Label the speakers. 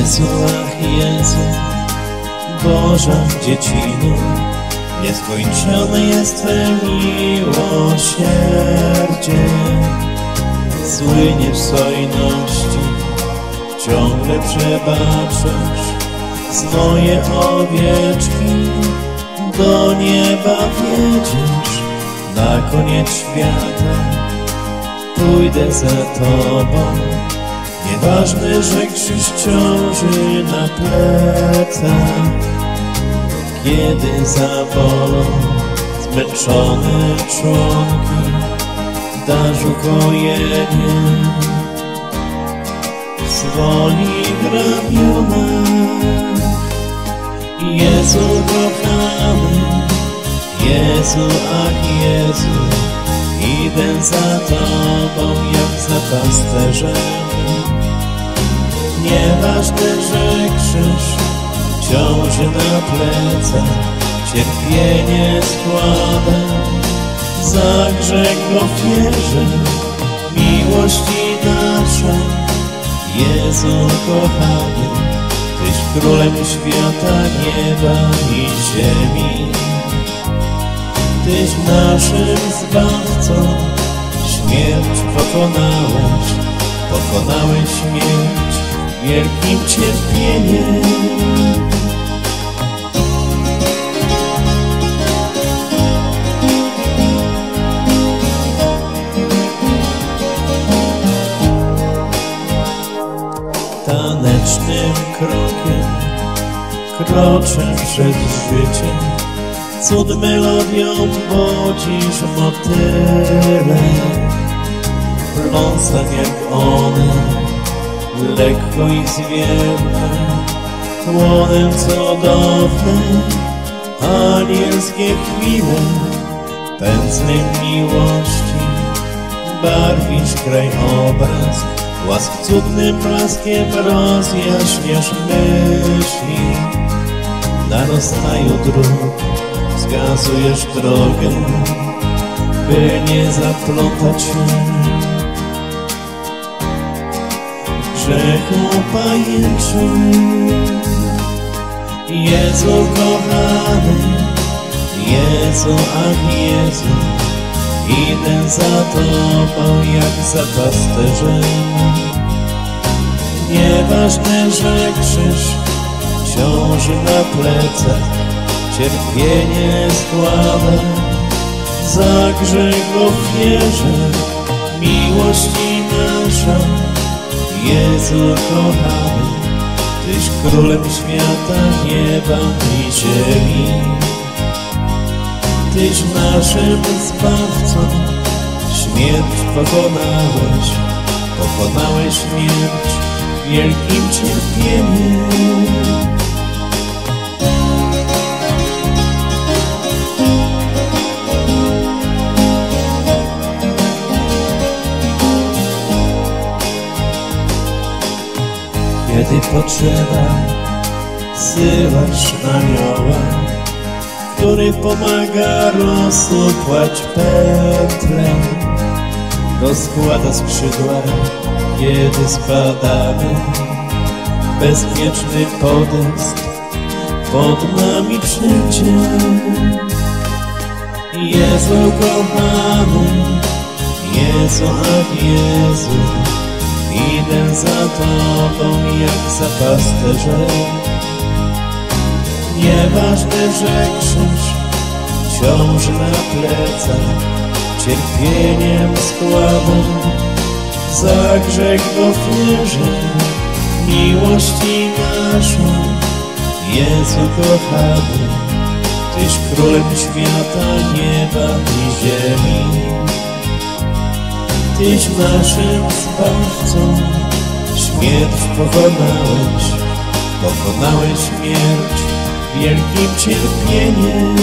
Speaker 1: Jezu, ach Jezu, Boża dziecino, nieskończone jest Twe miłosierdzie. Słyniesz sojności, ciągle przebaczasz z moje owieczki, do nieba wiedziesz, na koniec świata pójdę za Tobą. Nieważne, że krzyż ciąży na plecach, kiedy zabolą zmęczone członki, dasz ukojenie z woli gramiona. Jezu kochany, Jezu, ach Jezu, idę za Tobą jak za pasterzem. Nieważne, że krzyż ciąży na plecach, cierpienie składam, za grzech ofierze, miłości nasza, Jezu kochany, Tyś królem świata, nieba i ziemi. Tyś naszym Zbawcą, śmierć pokonałeś, pokonałeś śmierć wielkim cierpieniem. Tanecznym krokiem kroczę przed życiem, cud melodią wodzisz motyle. Pląsam jak one, lekko i zwiewne, łonem cudowne, anielskie chwile, pędzlem miłości, barwisz krajobraz, łask cudnym blaskiem rozjaśniasz myśli. Na rozstaju dróg wskazujesz drogę, by nie zaplątać się grzechu pajęczym. Jezu kochany, Jezu, ach Jezu, idę za Tobą jak za pasterzem. Nieważne, że krzyż ciąży na plecach, cierpienie składa, za grzech ofierze, miłości nasza. Jezu kochany, Tyś królem świata, nieba i ziemi. Tyś naszym Zbawcą, śmierć pokonałeś, pokonałeś śmierć wielkim cierpieniem. Kiedy potrzeba, zsyłasz anioła, który pomaga rozsupłać pętle. Rozkłada skrzydła, kiedy spadamy, bezpieczny podest pod nami wszędzie. Jezu kochany, Jezu, ach Jezu, Idę za Tobą jak za pasterzem. Nieważne, że krzyż ciąży na plecach, cierpieniem składam za grzech w ofierze, miłości naszą. Jezu kochany, Tyś królem świata, nieba i ziemi. Tyś naszym Zbawcą, śmierć pokonałeś, pokonałeś śmierć wielkim cierpieniem.